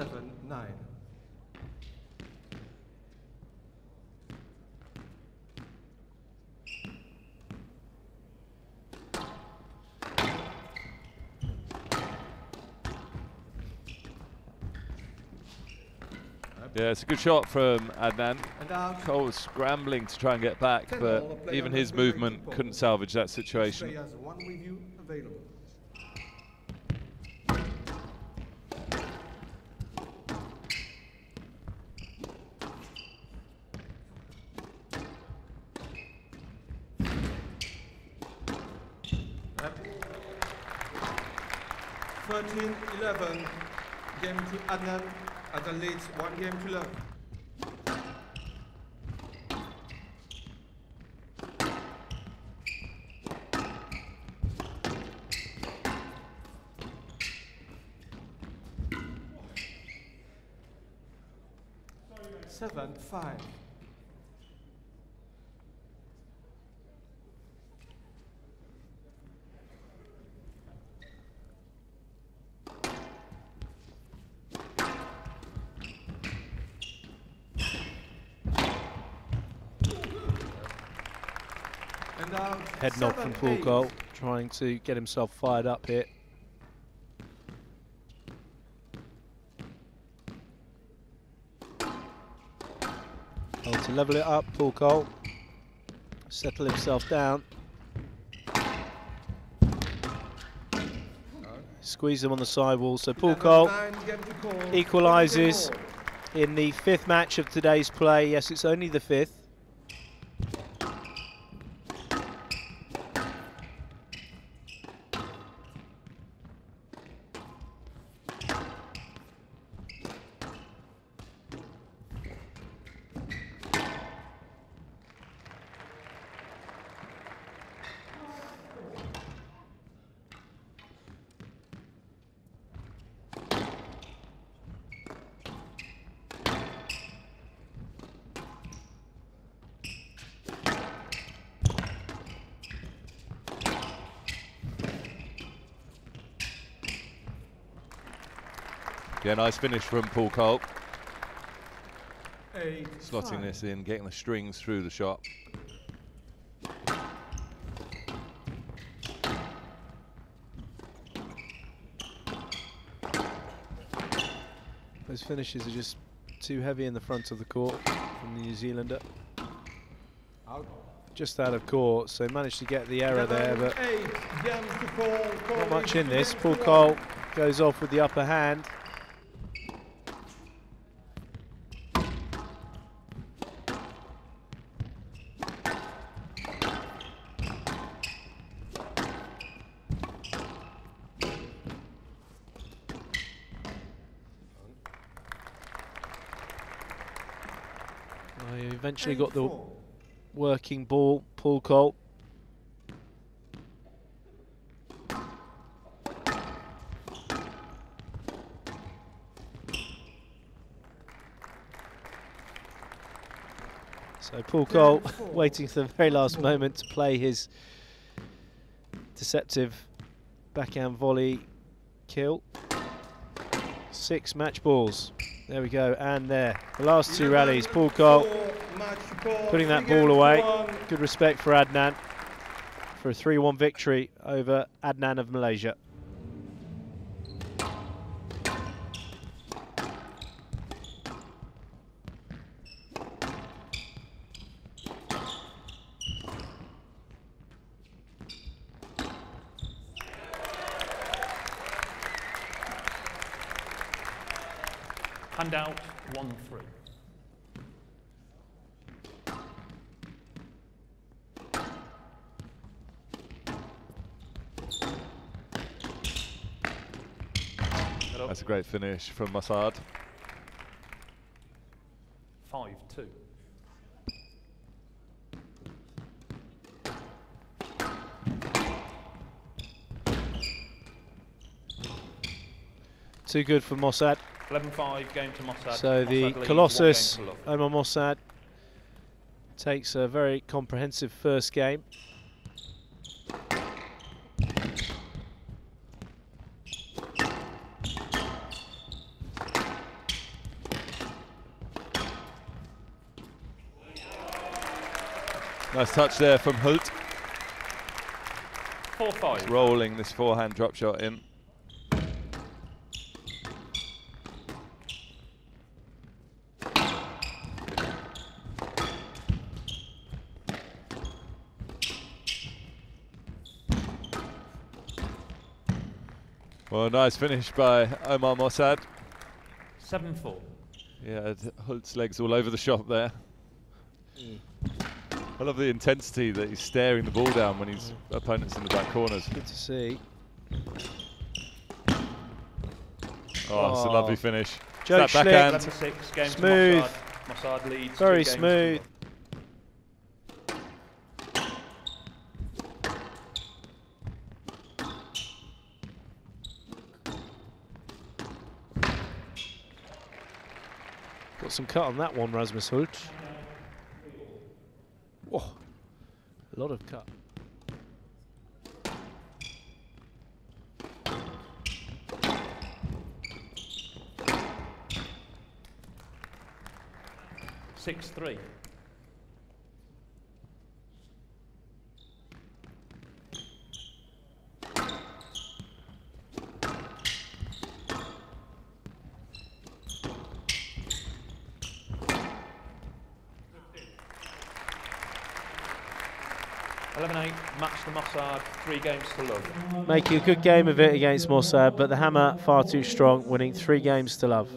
Seven, nine. Yeah, it's a good shot from Adnan. And. Coll was scrambling to try and get back, but all, the player even his been ready to movement couldn't salvage that situation. 13, 11. Game to Adnan. Adnan leads one game to love. Seven, five. Head knock from Paul. Coll, trying to get himself fired up here. To level it up, Paul Coll. Settle himself down. Squeeze him on the sidewall. So Paul 11, Coll nine, game to Coll. equalises in the fifth match of today's play. Yes, it's only the fifth. Yeah, nice finish from Paul Coll. Eight, Slotting five. this in, getting the strings through the shot. Those finishes are just too heavy in the front of the court from the New Zealander. Out. Just out of court, so managed to get the error there, but eight, games to Coll. Call not much in this. Paul to Coll goes off with the upper hand. He eventually got the working ball, Paul Coll. So Paul Coll waiting for the very last moment to play his deceptive backhand volley kill. Six match balls. There we go, and there. The last two rallies, Paul Coll four, match to Coll. putting that ball away. Good respect for Adnan for a 3-1 victory over Adnan of Malaysia. Handout one three. That's a great finish from Mosaad. Five two. Too good for Mosaad. 11-5, game to Mosaad. So Mosaad the Colossus, game to love. Omar Mosaad, takes a very comprehensive first game. Nice touch there from Hult, 4-5. rolling this forehand drop shot in. Well, nice finish by Omar Mosaad. 7-4. Yeah, d- Hult's legs all over the shot there. Mm. I love the intensity that he's staring the ball down when his mm. opponent's in the back corners. Good to see. Oh, it's a Oh. lovely finish. Joe that Schlick. backhand. 11-6, game Smooth. to Mosaad. Mosaad leads. Very two games smooth. Cut on that one, Rasmus Hult. Oh, a lot of cut. Six three. Eleven eight, match the Mosaad, three games to love. Making a good game of it against Mosaad, but the hammer far too strong, winning three games to love.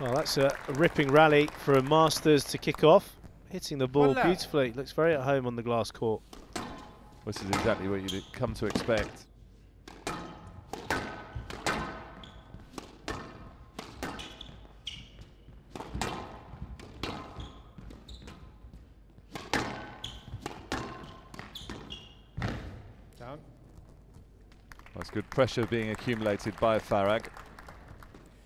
Well, that's a, ripping rally from Masters to kick off. Hitting the ball Voila. beautifully. Looks very at home on the glass court. This is exactly what you'd come to expect. Down. That's good pressure being accumulated by Farag.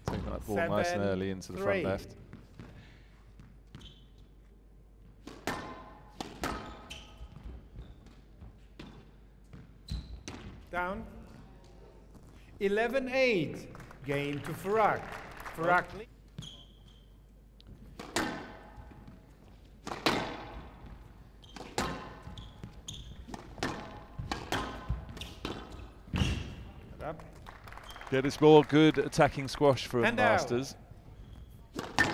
Taking that ball nice and early into the front left. Down. 11-8. Game to Farag. Farag. Up. Yeah, this ball, good attacking squash from And. Masters. I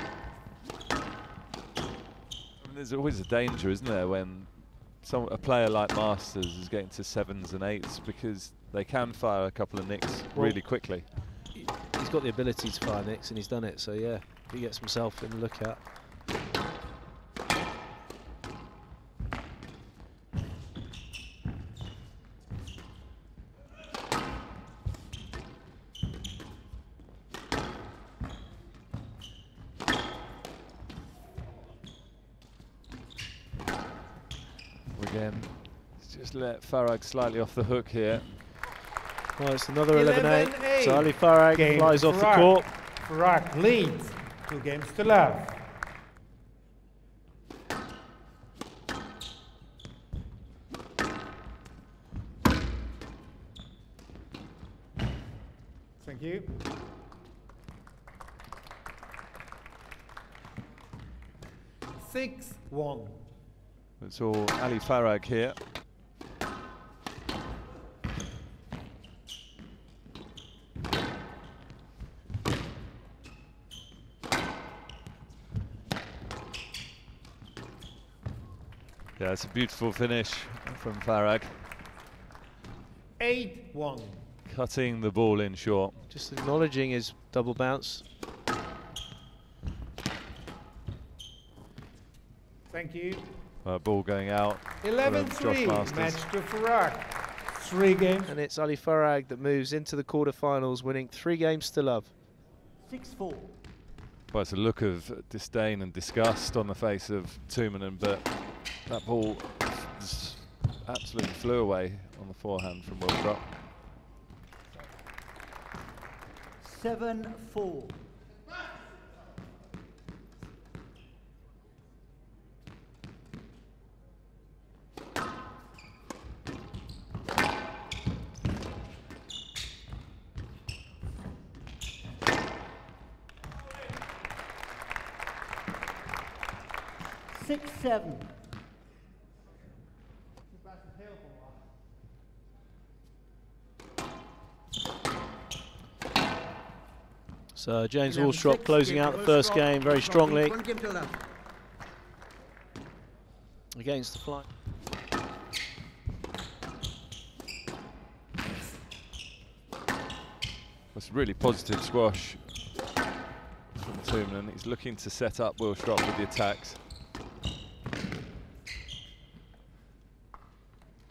mean, there's always a danger, isn't there, when some, a player like Masters is getting to sevens and eights because they can fire a couple of nicks Well- really quickly. He's got the ability to fire nicks, and he's done it. So yeah, he gets himself in the lookout. Again, just let Farag slightly off the hook here. Well, it's another 11-8. 11-8. So Ali Farag Game flies off the court. Farag leads. Two games to love. Thank you. Six one. It's all Ali Farag here. Yeah, it's a beautiful finish from Farag, Eight one. cutting the ball in short. Just acknowledging his double bounce. Thank you. Uh, ball going out. 11 from Josh 3. Match to Farag. Three games. And it's Ali Farag that moves into the quarterfinals, winning three games to love. Six four. Well, it's a look of disdain and disgust on the face of Tuominen, but that ball absolutely flew away on the forehand from. Seven four. Six seven. So James 11-6, Willstrop closing out the first game very strongly One game to love. against the fly. It's really positive squash from Tuominen. He's looking to set up Willstrop with the attacks.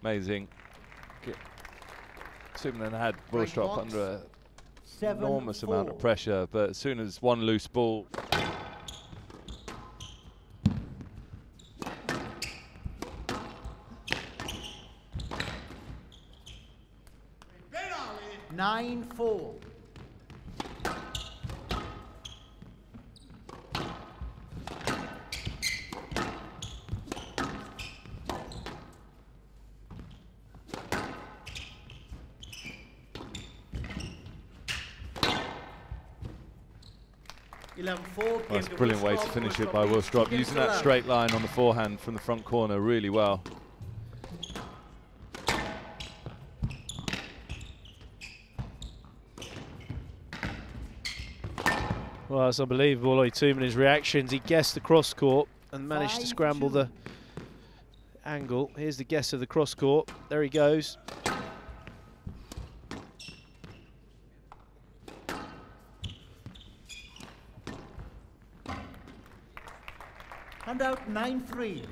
Amazing. Ge- Tuominen had Right Willstrop under an Seven enormous amount of pressure, but as soon as one loose ball Nine four. That's a brilliant way to finish it by Will two Willstrop, games using that straight line on the forehand from the front corner really well. Well, it's unbelievable. Olli Tuominen's reactions. He guessed the cross court and managed to scramble two. the angle. Here's the guess of the cross court. There he goes. Hand out nine three.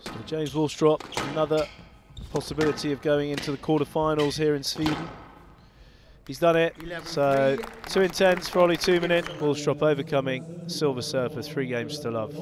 So James Willstrop, another possibility of going into the quarterfinals here in Sweden. He's done it. 11 So three. two intense for Olli Tuominen. Willstrop overcoming Silver Surfer, three games to love.